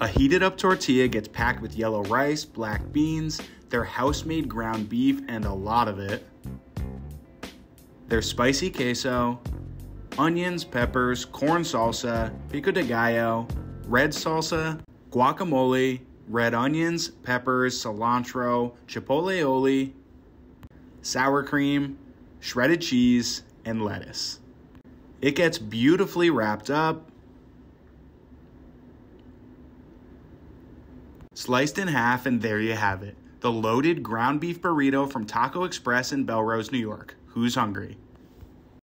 A heated up tortilla gets packed with yellow rice, black beans, their house made ground beef, and a lot of it. Their spicy queso, onions, peppers, corn salsa, pico de gallo, red salsa, guacamole, red onions, peppers, cilantro, chipotle aioli, sour cream, shredded cheese, and lettuce. It gets beautifully wrapped up, sliced in half, and there you have it. The loaded ground beef burrito from Taco Express in Bellerose, New York. Who's hungry?